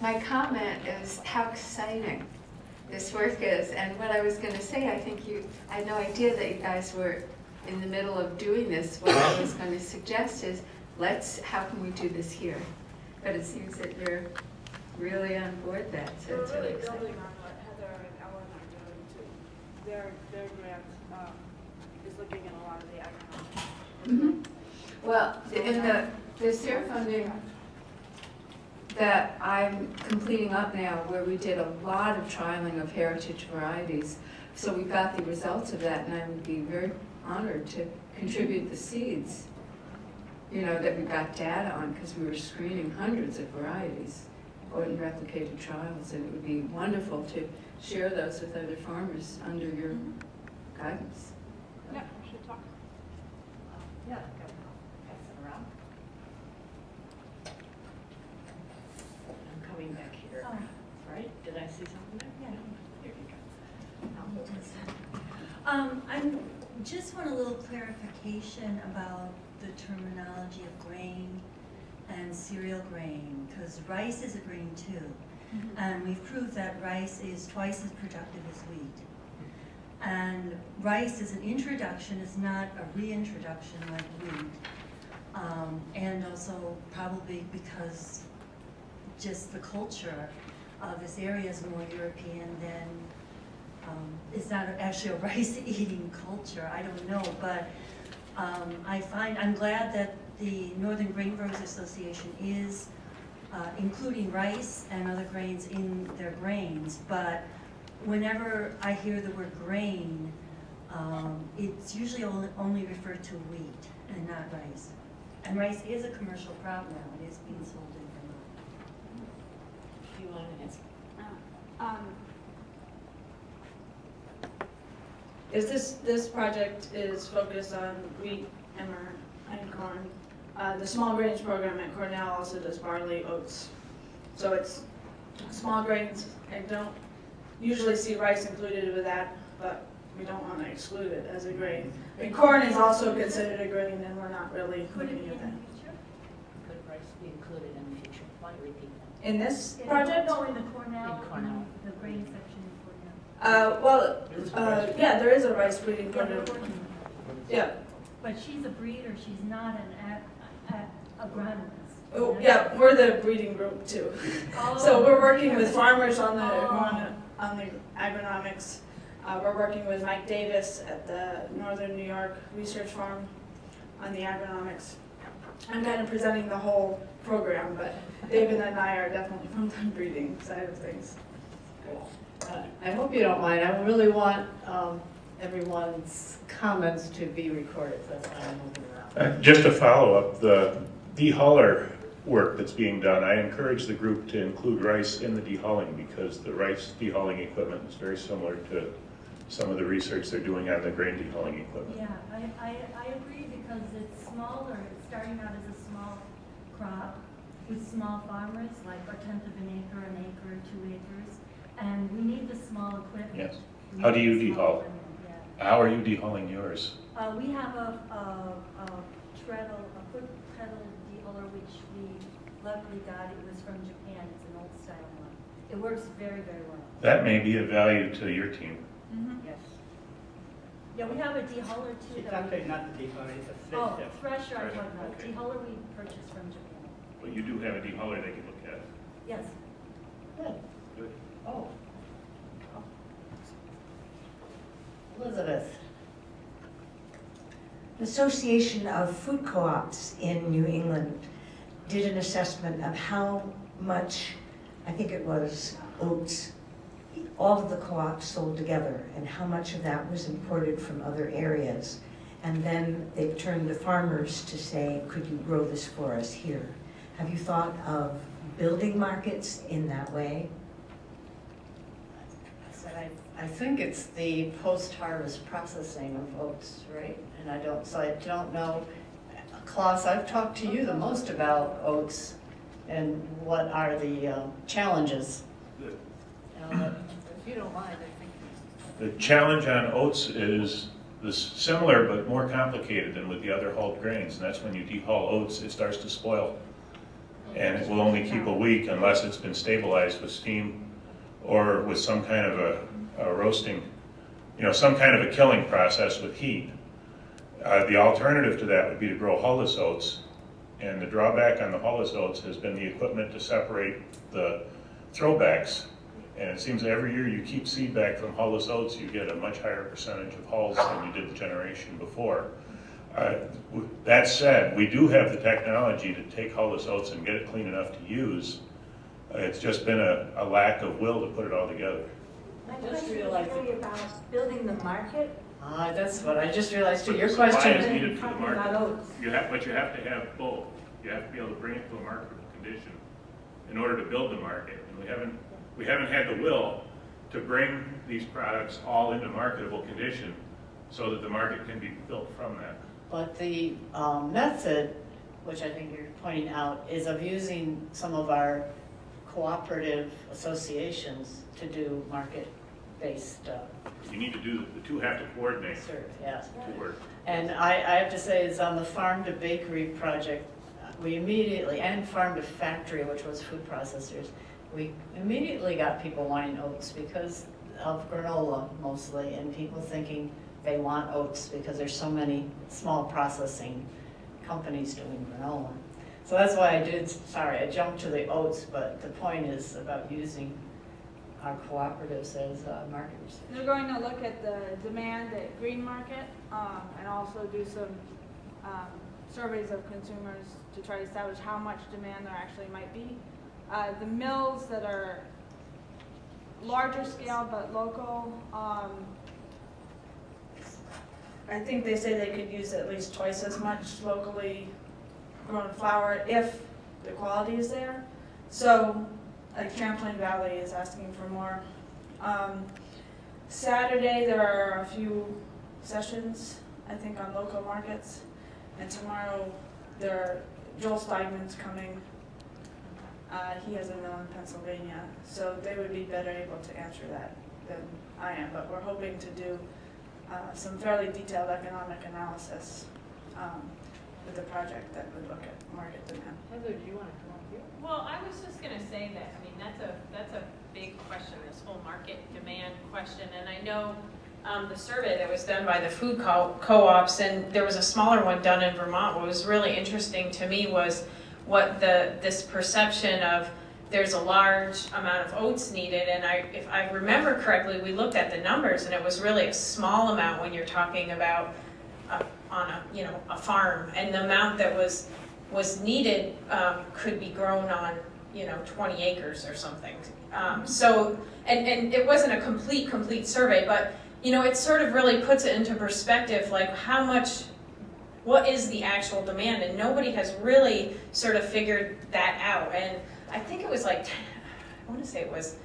my comment is how exciting this work is. And what I was gonna say, I think you, I had no idea that you guys were in the middle of doing this. What I was gonna suggest is, let's, how can we do this here? But it seems that you're really on board that, so We're it's really really exciting. building on what Heather and Ellen are doing too. Their, their grant, um, is looking at a lot of the economic. Mhm. Well, in the, the SARE funding that I'm completing up now, where we did a lot of trialing of heritage varieties, so we've got the results of that, and I would be very honored to contribute the seeds, you know, that we got data on, because we were screening hundreds of varieties, in replicated trials, and it would be wonderful to share those with other farmers under your guidance. Yeah, we should talk. Yeah, go, pass it around. I'm coming back here, Oh. right? Did I see something there? Yeah. Here you go. Um, I'm, just want a little clarification about the terminology of grain and cereal grain, because rice is a grain too. And we've proved that rice is twice as productive as wheat. And rice is an introduction, it's not a reintroduction like wheat. Um, and also probably because just the culture of this area is more European than, um, it's not actually a rice-eating culture, I don't know, but um, I find, I'm glad that the Northern Grain Growers Association is uh, including rice and other grains in their grains, but whenever I hear the word grain, um, it's usually only, only referred to wheat and not rice. And rice is a commercial crop now, it is being sold in Vermont. Do you want to answer? Um, Is this, this project is focused on wheat, emmer, and corn. Uh, the small grains program at Cornell also does barley, oats. So it's small grains. I don't usually see rice included with that, but we don't want to exclude it as a grain. And corn is also considered a grain, and we're not really Could it looking in at the that. future? Could rice be included in the future? Why repeat that? In this project? No, in the Cornell, In Cornell. the grains section in Cornell. Uh, well, uh, yeah, there is a rice breeding Yeah, program. Yeah, But she's a breeder, she's not an a- a- agronomist. oh, yeah, we're the breeding group too. So we're working with farmers on the, on on the agronomics. Uh, we're working with Mike Davis at the Northern New York Research Farm on the agronomics. I'm kind of presenting the whole program, but David and I are definitely from the breeding side of things. Uh, I hope you don't mind, I really want um, everyone's comments to be recorded, that's why I'm moving around. Uh, Just to follow up, the dehuller work that's being done, I encourage the group to include rice in the dehulling because the rice dehulling equipment is very similar to some of the research they're doing on the grain dehulling equipment. Yeah, I, I, I agree because it's smaller, it's starting out as a small crop with small farmers, like a tenth of an acre, an acre, two acres. And we need the small equipment. Yes. We How do you the small dehull? equipment, yeah. How are you dehulling yours? Uh, we have a, a, a treadle, a foot pedal dealer, which we luckily got, it was from Japan, it's an old style one. It works very, very well. That may be of value to your team. Yes. Yeah, we have a dehuller too. It's that we- actually not the default, it's a Oh, flip thresher I'm Thresher, talking about, okay. dehuller we purchased from Japan. But you do have a dehuller they can look at. Yes. Good. Good. Oh. Elizabeth? The Association of Food Co-ops in New England did an assessment of how much, I think it was oats, all of the co-ops sold together, and how much of that was imported from other areas. And then they turned to farmers to say, could you grow this for us here? Have you thought of building markets in that way? I I, I think it's the post-harvest processing of oats, right? And I don't, so I don't know. Klaas, I've talked to you the most about oats and what are the uh, challenges. Good. And I'll let- If you don't mind, I think. The challenge on oats is this similar but more complicated than with the other hulled grains, and that's when you dehull oats, it starts to spoil. And it will only keep a week unless it's been stabilized with steam or with some kind of a, a roasting, you know, some kind of a killing process with heat. Uh, the alternative to that would be to grow hulless oats. And the drawback on the hulless oats has been the equipment to separate the throwbacks. And it seems every year you keep seed back from hulless oats, you get a much higher percentage of hulls than you did the generation before. Uh, That said, we do have the technology to take hulless oats and get it clean enough to use. Uh, It's just been a, a lack of will to put it all together. My Just question is realized- really about building the market. Ah, that's what I just realized too. Your But the supply question is is, needed for the market. You have, but you have to have both. You have to be able to bring it to a marketable condition in order to build the market. And we haven't, we haven't had the will to bring these products all into marketable condition so that the market can be built from that. but the um, method, which I think you're pointing out, is of using some of our cooperative associations to do market-based uh, You need to do, the two have to coordinate serve, yes. to work. And I, I have to say, is on the farm to bakery project, we immediately, and farm to factory, which was food processors, we immediately got people wanting oats because of granola mostly, and people thinking they want oats because there's so many small processing companies doing granola. So that's why I did, sorry, I jumped to the oats, but the point is about using our cooperatives as uh, marketers. They're going to look at the demand at Green Market, um, and also do some, um, surveys of consumers to try to establish how much demand there actually might be. Uh, the mills that are larger scale but local, um, I think they say they could use at least twice as much locally grown flour if the quality is there. So, like Champlain Valley is asking for more. Um, Saturday, there are a few sessions, I think, on local markets. And tomorrow, there are, Joel Steigman's coming. Uh, he has a mill in Pennsylvania, so they would be better able to answer that than I am. But we're hoping to do uh, some fairly detailed economic analysis um, with the project that would look at market demand. Heather, do you want to come up here? Well, I was just gonna say that, I mean, that's a, that's a big question, this whole market demand question. And I know, um, the survey that was done by the food co- co-ops, and there was a smaller one done in Vermont. What was really interesting to me was what the, this perception of there's a large amount of oats needed, and I, if I remember correctly, we looked at the numbers, and it was really a small amount when you're talking about a, on a, you know, a farm, and the amount that was, was needed, um, could be grown on, you know, twenty acres or something. Um, so, and, and it wasn't a complete, complete survey, but, you know, it sort of really puts it into perspective, like how much, what is the actual demand, and nobody has really sort of figured that out, and I think it was like, I wanna say it was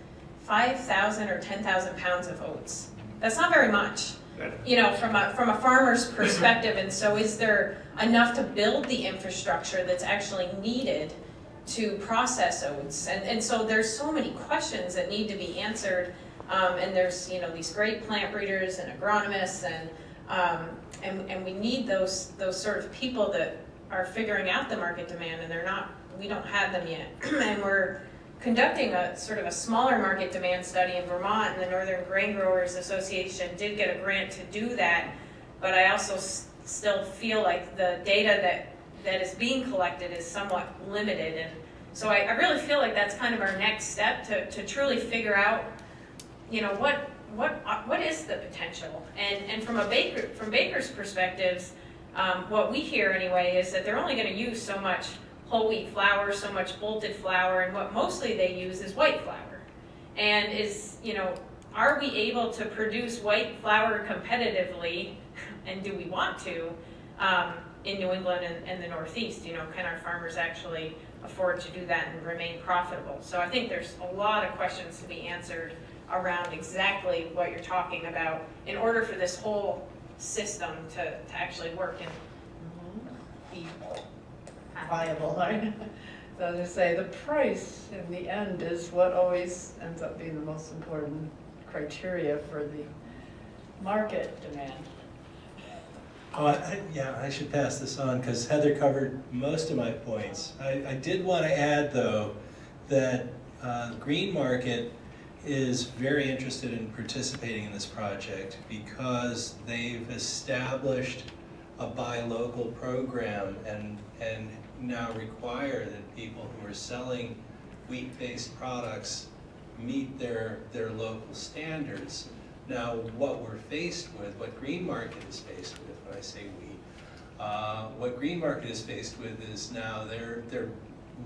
five thousand or ten thousand pounds of oats. That's not very much, you know, from a, from a farmer's perspective, and so is there enough to build the infrastructure that's actually needed to process oats? And, and so there's so many questions that need to be answered, um, and there's, you know, these great plant breeders and agronomists, and, um, and, and we need those, those sort of people that are figuring out the market demand, and they're not, we don't have them yet. And we're conducting a sort of a smaller market demand study in Vermont, and the Northern Grain Growers Association did get a grant to do that. But I also still feel like the data that, that is being collected is somewhat limited. And so I, I really feel like that's kind of our next step to, to truly figure out, you know, what, what, uh, what is the potential? And, and from a baker, from bakers' perspectives, um, what we hear anyway is that they're only gonna use so much whole wheat flour, so much bolted flour, and what mostly they use is white flour. And is, you know, are we able to produce white flour competitively, and do we want to, um, in New England and, and the Northeast? You know, can our farmers actually afford to do that and remain profitable? So I think there's a lot of questions to be answered around exactly what you're talking about in order for this whole system to, to actually work and be viable, right? So I say, the price in the end is what always ends up being the most important criteria for the market demand. Oh, I- yeah, I should pass this on because Heather covered most of my points. I, I did want to add, though, that uh, Green Market is very interested in participating in this project because they've established a buy local program and, and now require that people who are selling wheat-based products meet their, their local standards. Now, what we're faced with, what Green Market is faced with, when I say we, uh, what Green Market is faced with is now they're, they're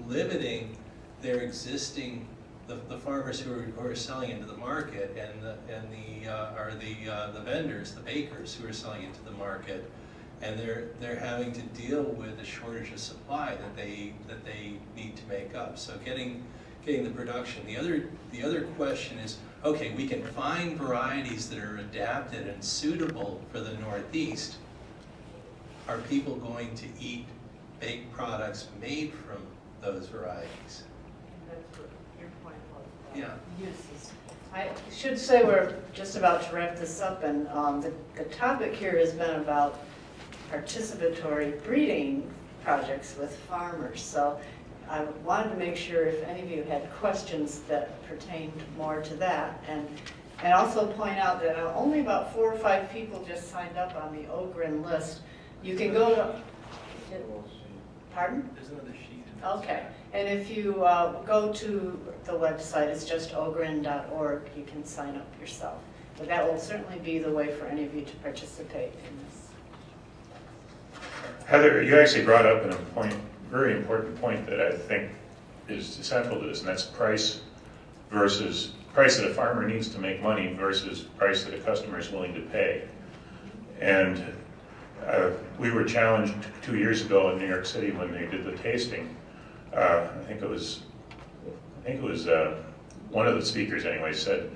limiting their existing, the, the farmers who are, who are selling into the market and the, and the, uh, are the, uh, the vendors, the bakers who are selling into the market. And they're, they're having to deal with a shortage of supply that they, that they need to make up. So getting, getting the production. The other, the other question is, okay, we can find varieties that are adapted and suitable for the Northeast. Are people going to eat baked products made from those varieties? That's what your point was. Yeah. Uses. I should say we're just about to wrap this up, and um, the, the topic here has been about participatory breeding projects with farmers. So I wanted to make sure if any of you had questions that pertained more to that. And, and also point out that only about four or five people just signed up on the Ogren list. You can go to, pardon? There's another sheet. Okay, and if you uh, go to the website, it's just ogren.org, you can sign up yourself. But that will certainly be the way for any of you to participate in this. Heather, you actually brought up an point, very important point that I think is central to this, and that's price versus, price that a farmer needs to make money versus price that a customer is willing to pay. And uh, we were challenged two years ago in New York City when they did the tasting. Uh, I think it was, I think it was, uh, one of the speakers anyway said,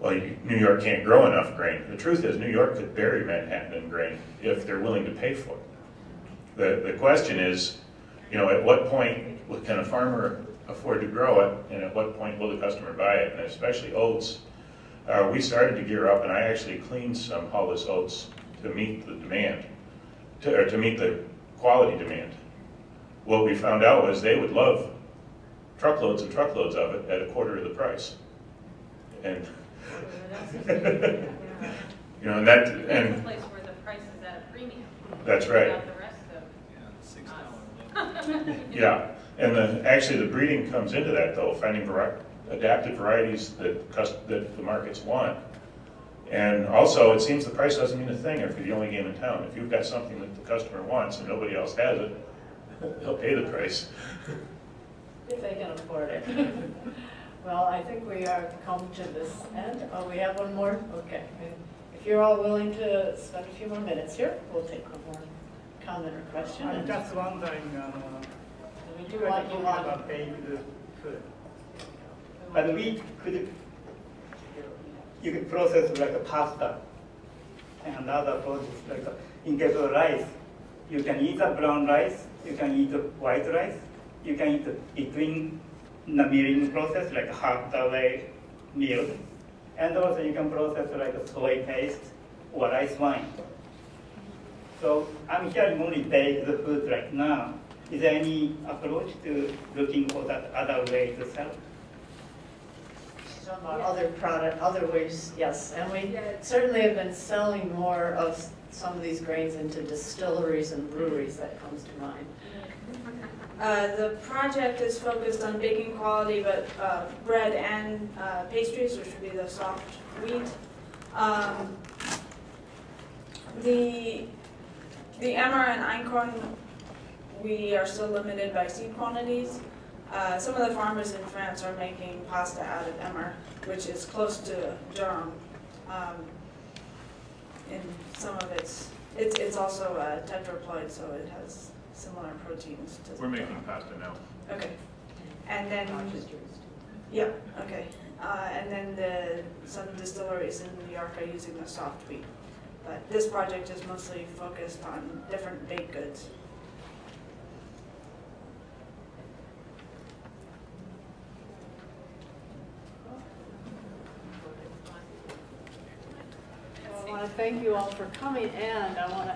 well, New York can't grow enough grain. The truth is, New York could bury Manhattan in grain if they're willing to pay for it. The, the question is, you know, at what point can a farmer afford to grow it, and at what point will the customer buy it, and especially oats. Uh, we started to gear up, and I actually cleaned some hulless oats to meet the demand, to, or to meet the quality demand. What we found out was they would love truckloads and truckloads of it at a quarter of the price. And, you know, and that, and place where the price is at a premium. that's right. Without the rest of Yeah, six dollar. Yeah, and the, actually, the breeding comes into that, though, finding vari- adapted varieties that that the markets want. And also, it seems the price doesn't mean a thing if you're the only game in town. If you've got something that the customer wants and nobody else has it, they'll pay the price. If they can afford it. Well, I think we are come to this end. Oh, we have one more? Okay. If you're all willing to spend a few more minutes here, we'll take one more comment or question. I'm just wondering, uh, We you do were want, talking you want. about baked food. But we could, you could process like a pasta and other products, like a- in case of rice, you can eat the brown rice, you can eat the white rice, you can eat the between the milling process, like half the way milled. And also you can process like a soy paste or rice wine. So I'm hearing only baked food right now. Is there any approach to looking for that other way to sell? She's talking about other product, other ways, yes, and we Yeah. certainly have been selling more of some of these grains into distilleries and breweries, that comes to mind. Uh, the project is focused on baking quality, but uh, bread and uh, pastries, which would be the soft wheat. Um, the the Emmer and Einkorn, we are still limited by seed quantities. Uh, some of the farmers in France are making pasta out of Emmer, which is close to durum. Um, and some of it's it's it's also uh, tetraploid, so it has similar proteins to We're making durum. pasta now. Okay, and then, yeah, okay. Uh, and then the, some distilleries in New York are using the soft wheat. But this project is mostly focused on different baked goods. I want to thank you all for coming, and I want to